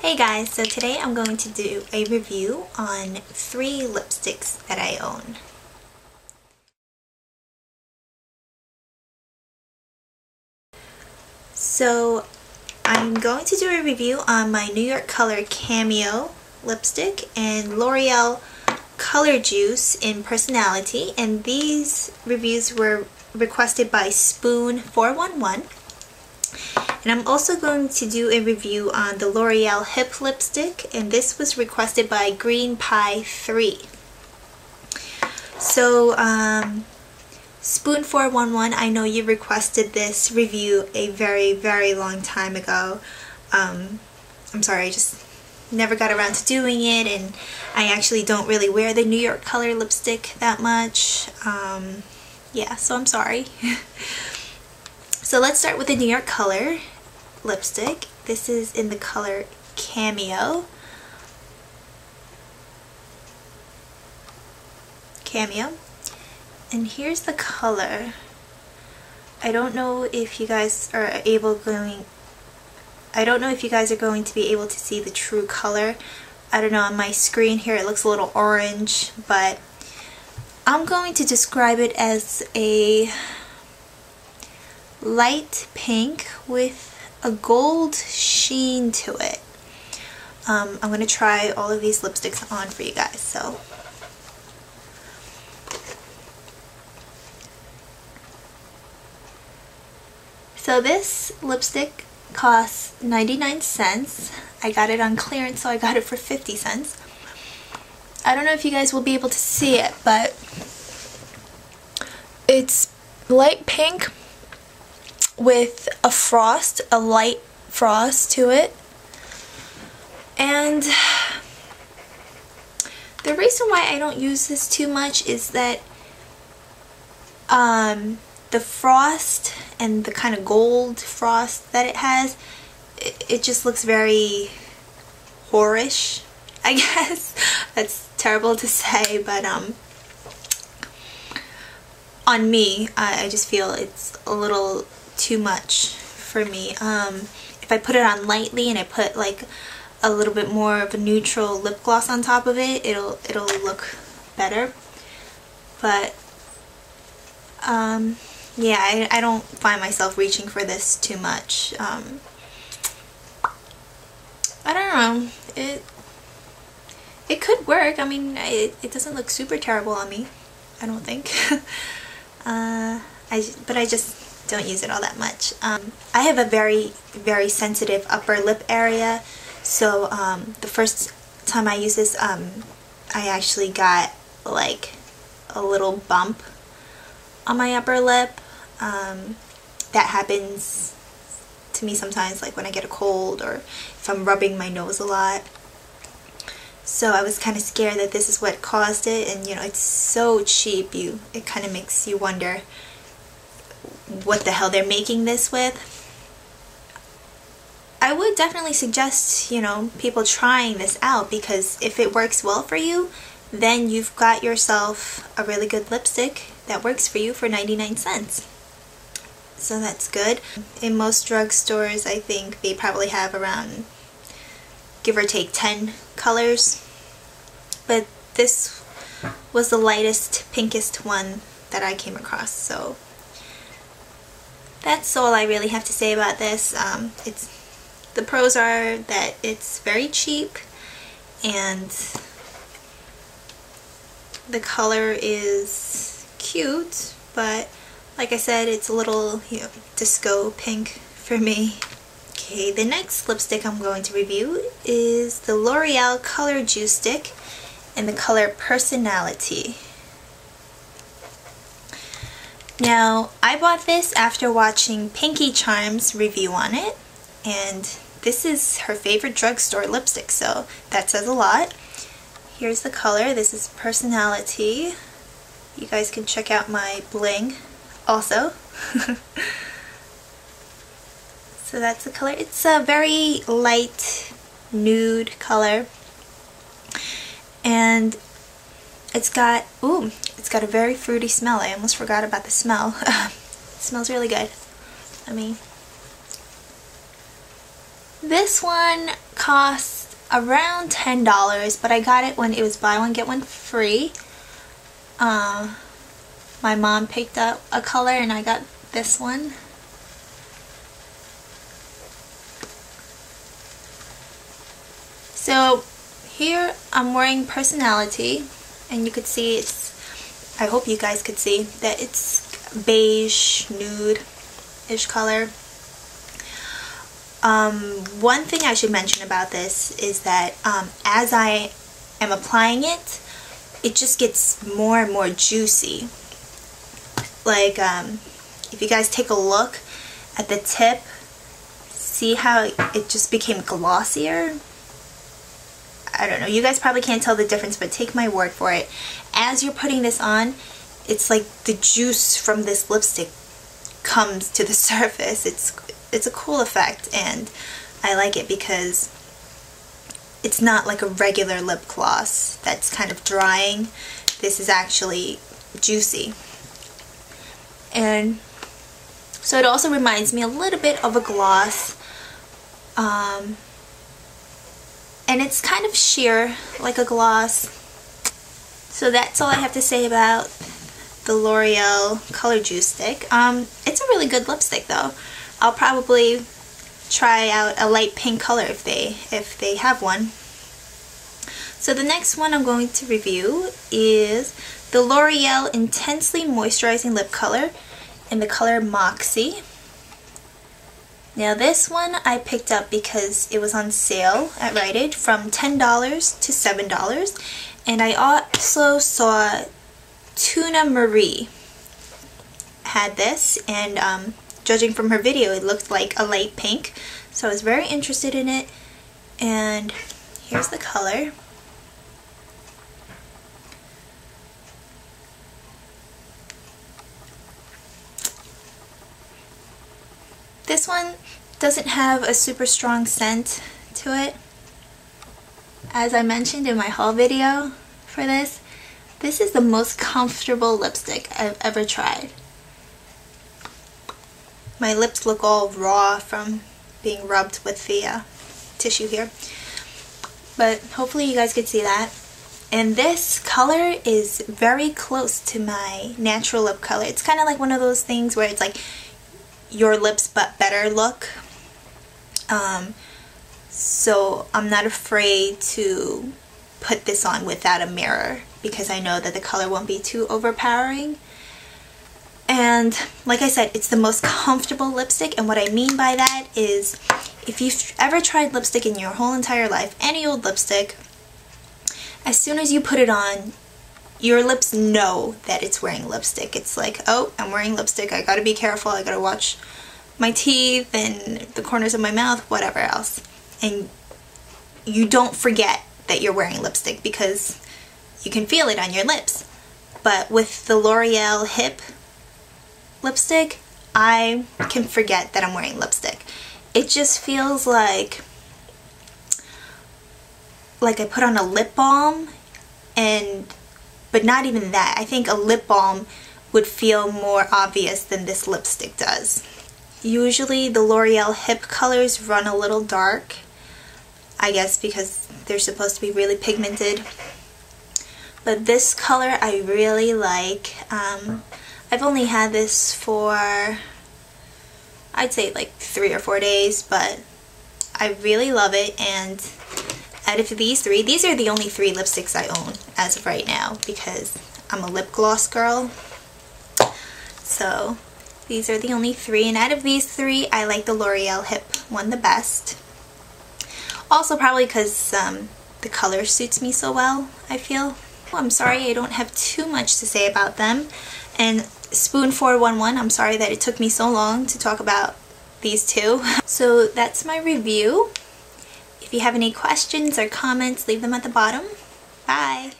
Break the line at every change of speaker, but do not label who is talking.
Hey guys, so today I'm going to do a review on three lipsticks that I own. So I'm going to do a review on my New York Color Cameo lipstick and L'Oreal Color Juice in Personali-Tea and these reviews were requested by Spoon411 and I'm also going to do a review on the L'Oreal Hip Lipstick and this was requested by Green Pie 3. So um, Spoon411, I know you requested this review a very, very long time ago. Um, I'm sorry, I just never got around to doing it and I actually don't really wear the New York color lipstick that much. Um, yeah, so I'm sorry. so let's start with the New York color lipstick. This is in the color Cameo. Cameo. And here's the color. I don't know if you guys are able going I don't know if you guys are going to be able to see the true color. I don't know on my screen here it looks a little orange but I'm going to describe it as a light pink with a gold sheen to it. Um, I'm going to try all of these lipsticks on for you guys. So So this lipstick costs 99 cents. I got it on clearance, so I got it for 50 cents. I don't know if you guys will be able to see it, but it's light pink with a frost, a light frost to it. And the reason why I don't use this too much is that um, the frost and the kind of gold frost that it has, it, it just looks very whorish, I guess. That's terrible to say, but um, on me, I, I just feel it's a little too much for me. Um, if I put it on lightly and I put like a little bit more of a neutral lip gloss on top of it, it'll it'll look better. But um, yeah, I, I don't find myself reaching for this too much. Um, I don't know. It it could work. I mean, it, it doesn't look super terrible on me. I don't think. uh, I but I just don't use it all that much. Um, I have a very very sensitive upper lip area, so um, the first time I use this, um, I actually got like a little bump on my upper lip um, that happens to me sometimes like when I get a cold or if I'm rubbing my nose a lot. So I was kind of scared that this is what caused it and you know it's so cheap you it kind of makes you wonder what the hell they're making this with. I would definitely suggest, you know, people trying this out because if it works well for you, then you've got yourself a really good lipstick that works for you for 99 cents so that's good. In most drugstores, I think they probably have around, give or take, 10 colors. But this was the lightest, pinkest one that I came across, so that's all I really have to say about this. Um, it's The pros are that it's very cheap and the color is cute, but like I said, it's a little you know, disco pink for me. Okay, the next lipstick I'm going to review is the L'Oreal Color Juice Stick in the color Personali-Tea. Now, I bought this after watching Pinkiecharm's review on it, and this is her favorite drugstore lipstick, so that says a lot. Here's the color. This is Personali-Tea. You guys can check out my bling also. so that's the color. It's a very light nude color. And it's got, ooh, it's got a very fruity smell. I almost forgot about the smell. it smells really good. I mean, This one costs around $10, but I got it when it was buy one, get one free. Uh, my mom picked up a color and I got this one. So here I'm wearing Personali-Tea and you could see it's, I hope you guys could see that it's beige, nude-ish color. Um, one thing I should mention about this is that um, as I am applying it, it just gets more and more juicy. Like, um, if you guys take a look at the tip, see how it just became glossier? I don't know. You guys probably can't tell the difference, but take my word for it. As you're putting this on, it's like the juice from this lipstick comes to the surface. It's it's a cool effect and I like it because it's not like a regular lip gloss that's kind of drying. This is actually juicy. And so it also reminds me a little bit of a gloss. Um, and it's kind of sheer like a gloss. So that's all I have to say about the L'Oreal Color Juice Stick. Um, it's a really good lipstick though. I'll probably try out a light pink color if they if they have one. So the next one I'm going to review is the L'Oreal Intensely Moisturizing Lip Color in the color Moxie. Now this one I picked up because it was on sale at Rite Aid from $10 to $7 and I also saw Tunamarie had this and um, judging from her video it looked like a light pink so I was very interested in it. And here's the color This one doesn't have a super strong scent to it. As I mentioned in my haul video for this, this is the most comfortable lipstick I've ever tried. My lips look all raw from being rubbed with the uh, tissue here. But hopefully you guys could see that. And this color is very close to my natural lip color. It's kind of like one of those things where it's like your lips but better look. Um, so I'm not afraid to put this on without a mirror because I know that the color won't be too overpowering. And like I said, it's the most comfortable lipstick and what I mean by that is if you've ever tried lipstick in your whole entire life, any old lipstick, as soon as you put it on, your lips know that it's wearing lipstick. It's like, oh, I'm wearing lipstick. I gotta be careful. I gotta watch my teeth and the corners of my mouth, whatever else. And you don't forget that you're wearing lipstick because you can feel it on your lips. But with the L'Oreal Hip lipstick, I can forget that I'm wearing lipstick. It just feels like like I put on a lip balm and but not even that. I think a lip balm would feel more obvious than this lipstick does. Usually the L'Oreal Hip colors run a little dark. I guess because they're supposed to be really pigmented. But this color I really like. Um, I've only had this for, I'd say like three or four days, but I really love it and out of these three, these are the only three lipsticks I own as of right now because I'm a lip gloss girl. So these are the only three and out of these three I like the L'Oreal Hip one the best. Also probably because um, the color suits me so well I feel. I'm sorry I don't have too much to say about them and Spoon411 I'm sorry that it took me so long to talk about these two. So that's my review. If you have any questions or comments, leave them at the bottom. Bye!